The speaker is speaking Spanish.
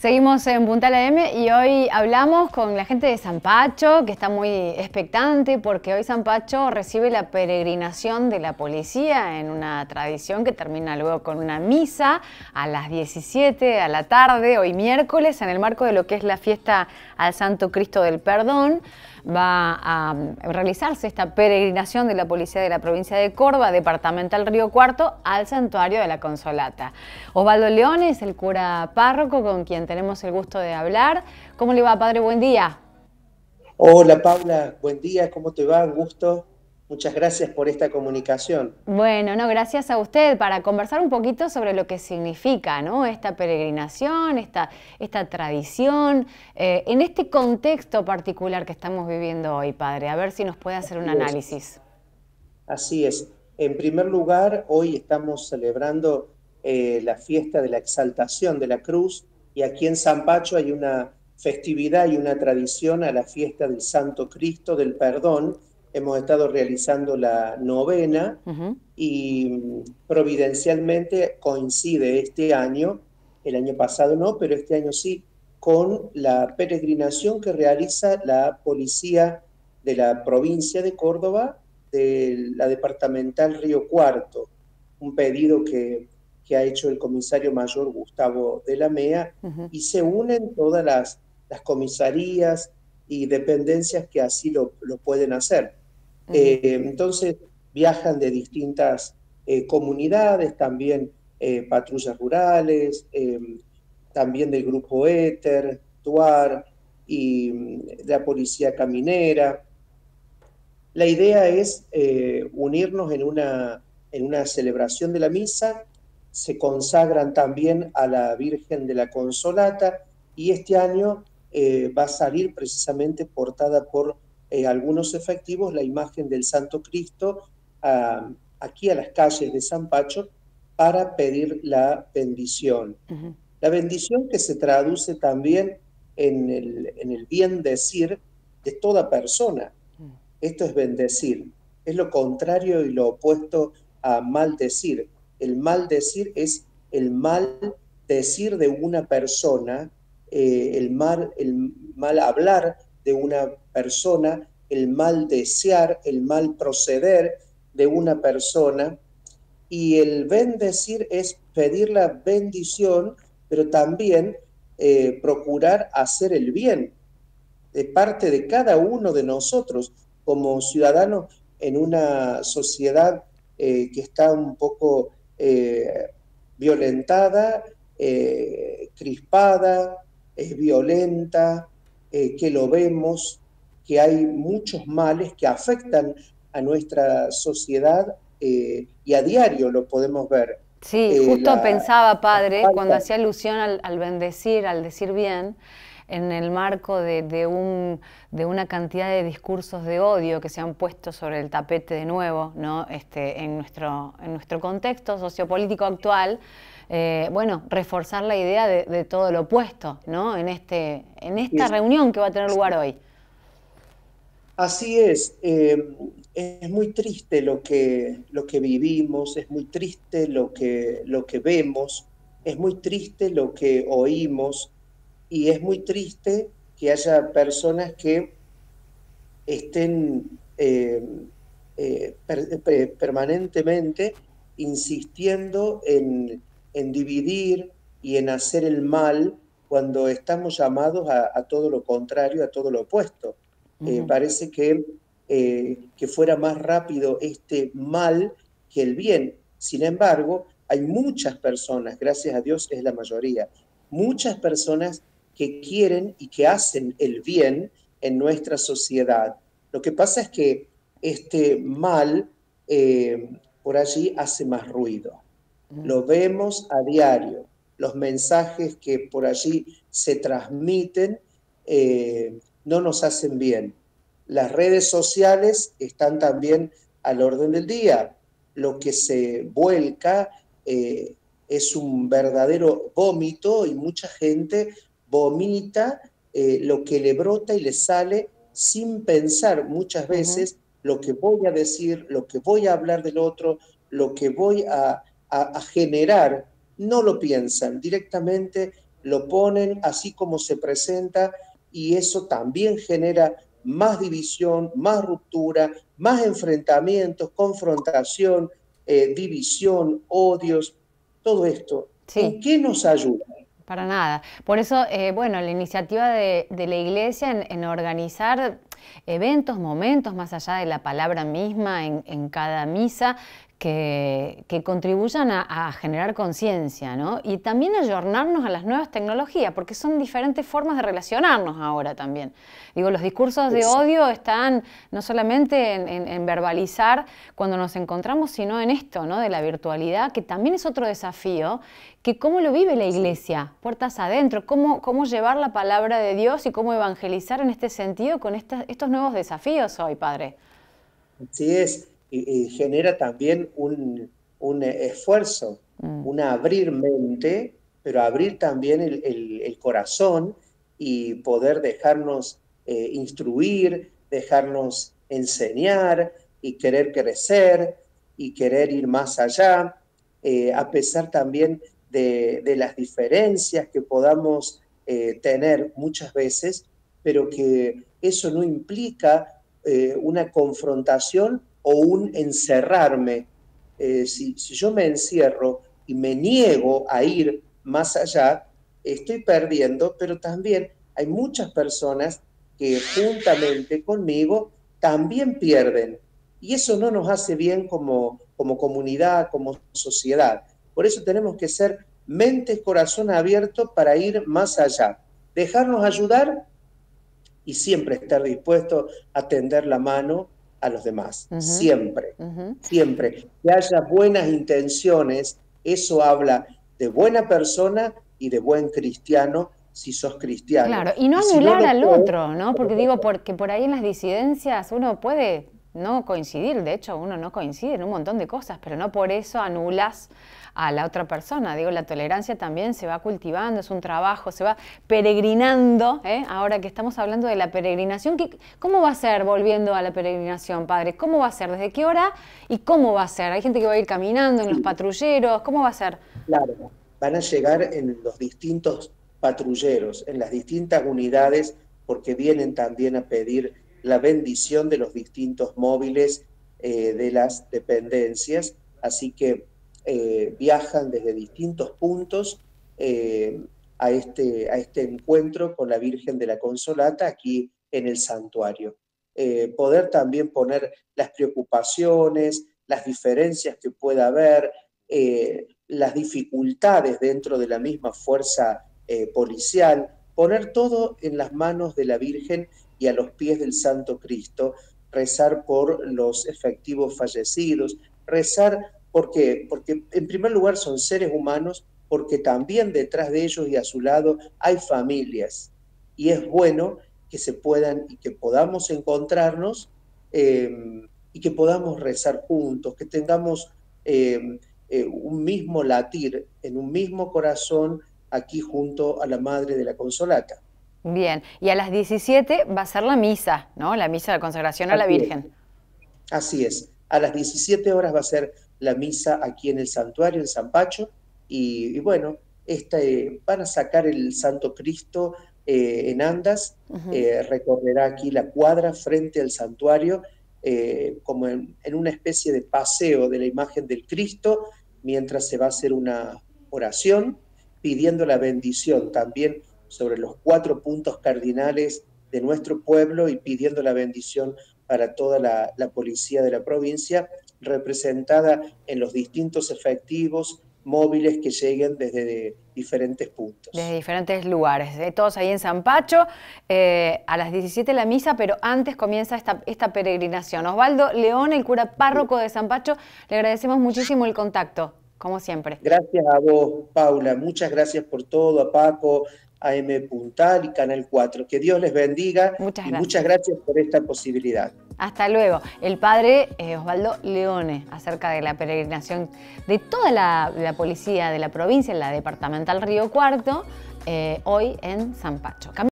Seguimos en Punta la M y hoy hablamos con la gente de San Pacho, que está muy expectante porque hoy San Pacho recibe la peregrinación de la policía en una tradición que termina luego con una misa a las 17 a la tarde, hoy miércoles, en el marco de lo que es la fiesta al Santo Cristo del Perdón va a realizarse esta peregrinación de la Policía de la provincia de Córdoba, departamental Río Cuarto, al santuario de la Consolata. Osvaldo León es el cura párroco con quien tenemos el gusto de hablar. ¿Cómo le va, padre? Buen día. Hola, Paula. Buen día. ¿Cómo te va? Un gusto. Muchas gracias por esta comunicación. Bueno, no, gracias a usted para conversar un poquito sobre lo que significa ¿no? esta peregrinación, esta, esta tradición, eh, en este contexto particular que estamos viviendo hoy, padre. A ver si nos puede hacer un análisis. Así es. En primer lugar, hoy estamos celebrando eh, la fiesta de la exaltación de la cruz y aquí en San Pacho hay una festividad y una tradición a la fiesta del Santo Cristo del Perdón, hemos estado realizando la novena y providencialmente coincide este año, el año pasado no, pero este año sí, con la peregrinación que realiza la policía de la provincia de Córdoba, de la departamental Río Cuarto, un pedido que, que ha hecho el comisario mayor Gustavo de la MEA, y se unen todas las, las comisarías y dependencias que así lo, lo pueden hacer. Eh, entonces viajan de distintas eh, comunidades, también eh, patrullas rurales, también del grupo Éter, Tuar y mm, la policía caminera. La idea es unirnos en una, en una celebración de la misa, se consagran también a la Virgen de la Consolata y este año va a salir precisamente portada por eh, algunos efectivos la imagen del Santo Cristo aquí a las calles de San Pacho para pedir la bendición. La bendición que se traduce también en el, en el bien decir de toda persona. Mm. Esto es bendecir. Es lo contrario y lo opuesto a maldecir. El maldecir es el mal decir de una persona, eh, el, mal, el mal hablar de una persona, el mal desear, el mal proceder de una persona. Y el bendecir es pedir la bendición, pero también eh, procurar hacer el bien de parte de cada uno de nosotros como ciudadanos en una sociedad eh, que está un poco eh, violentada, crispada, es violenta, que lo vemos, que hay muchos males que afectan a nuestra sociedad eh, y a diario lo podemos ver. Sí, eh, justo pensaba, padre, cuando hacía alusión al, bendecir, al decir bien, en el marco de, un, de, una cantidad de discursos de odio que se han puesto sobre el tapete de nuevo ¿no? este, en, nuestro, en nuestro contexto sociopolítico actual, eh, bueno, reforzar la idea de, todo lo opuesto ¿no? en, este, en esta reunión que va a tener lugar hoy. Así es, eh, es muy triste lo que, lo que vivimos, es muy triste lo que, lo que vemos, es muy triste lo que oímos y es muy triste que haya personas que estén eh, eh, permanentemente insistiendo en, dividir y en hacer el mal cuando estamos llamados a todo lo contrario, a todo lo opuesto. Eh, parece que, que fuera más rápido este mal que el bien. Sin embargo, hay muchas personas, gracias a Dios es la mayoría, muchas personas que quieren y que hacen el bien en nuestra sociedad. Lo que pasa es que este mal eh, por allí hace más ruido. Lo vemos a diario. Los mensajes que por allí se transmiten no nos hacen bien. Las redes sociales están también al orden del día. Lo que se vuelca eh, es un verdadero vómito y mucha gente vomita eh, lo que le brota y le sale sin pensar muchas veces lo que voy a decir, lo que voy a hablar del otro, lo que voy a generar. No lo piensan, directamente lo ponen así como se presenta y eso también genera más división, más ruptura, más enfrentamientos, confrontación, eh, división, odios, todo esto. ¿En qué nos ayuda? Para nada. Por eso, eh, bueno, la iniciativa de, la Iglesia en, organizar eventos, momentos, más allá de la palabra misma en, en cada misa, que, contribuyan a, generar conciencia ¿no? y también ayornarnos a las nuevas tecnologías, porque son diferentes formas de relacionarnos ahora también. Digo, los discursos de odio están no solamente en, verbalizar cuando nos encontramos, sino en esto, ¿no? de la virtualidad, que también es otro desafío, que cómo lo vive la iglesia, puertas adentro, cómo, cómo llevar la palabra de Dios y cómo evangelizar en este sentido con estos nuevos desafíos hoy, Padre. Así es y, genera también un, esfuerzo, mm. una abrir mente, pero abrir también el, corazón y poder dejarnos eh, instruir, dejarnos enseñar y querer crecer y querer ir más allá, eh, a pesar también de, las diferencias que podamos eh, tener muchas veces, pero que eso no implica una confrontación o un encerrarme. Eh, si, yo me encierro y me niego a ir más allá, estoy perdiendo, pero también hay muchas personas que juntamente conmigo también pierden. Y eso no nos hace bien como, como comunidad, como sociedad. Por eso tenemos que ser mentes, corazón abierto para ir más allá. Dejarnos ayudar y siempre estar dispuesto a tender la mano a los demás, siempre, siempre. Que haya buenas intenciones, eso habla de buena persona y de buen cristiano si sos cristiano. Claro, y no anular al otro, ¿no? Porque digo, porque por ahí en las disidencias uno puede no coincidir, de hecho uno no coincide en un montón de cosas, pero no por eso anulas a la otra persona. Digo, la tolerancia también se va cultivando, es un trabajo, se va peregrinando. ¿eh? Ahora que estamos hablando de la peregrinación, ¿cómo va a ser volviendo a la peregrinación, padre? ¿Cómo va a ser? ¿Desde qué hora? ¿Y cómo va a ser? Hay gente que va a ir caminando en los patrulleros, ¿cómo va a ser? Claro, van a llegar en los distintos patrulleros, en las distintas unidades, porque vienen también a pedir la bendición de los distintos móviles eh, de las dependencias. Así que eh, viajan desde distintos puntos eh, a, este, a este encuentro con la Virgen de la Consolata aquí en el santuario. Eh, poder también poner las preocupaciones, las diferencias que pueda haber, las dificultades dentro de la misma fuerza policial, poner todo en las manos de la Virgen y a los pies del Santo Cristo, rezar por los efectivos fallecidos, rezar ¿Por qué? Porque en primer lugar son seres humanos, porque también detrás de ellos y a su lado hay familias. Y es bueno que se puedan y que podamos encontrarnos em, y que podamos rezar juntos, que tengamos em, eh, un mismo latir, en un mismo corazón, aquí junto a la Madre de la Consolata. Bien, y a las 17 va a ser la misa, ¿no? La misa de consagración a la Virgen. Así es, a las 17 horas va a ser la misa aquí en el santuario, en San Pacho, y, bueno, este, van a sacar el Santo Cristo eh, en andas, eh, recorrerá aquí la cuadra frente al santuario, eh, como en, una especie de paseo de la imagen del Cristo, mientras se va a hacer una oración pidiendo la bendición también sobre los cuatro puntos cardinales de nuestro pueblo y pidiendo la bendición para toda la, policía de la provincia, representada en los distintos efectivos móviles que lleguen desde diferentes puntos. Desde diferentes lugares, de todos ahí en San Pacho, eh, a las 17 la misa, pero antes comienza esta, esta peregrinación. Osvaldo León, el cura párroco de San Pacho, le agradecemos muchísimo el contacto, como siempre. Gracias a vos, Paula, muchas gracias por todo, a Paco, AM Puntal y Canal 4. Que Dios les bendiga muchas y muchas gracias por esta posibilidad. Hasta luego. El padre eh, Osvaldo Leone, acerca de la peregrinación de toda la, policía de la provincia, en la departamental Río Cuarto, eh, hoy en San Pacho.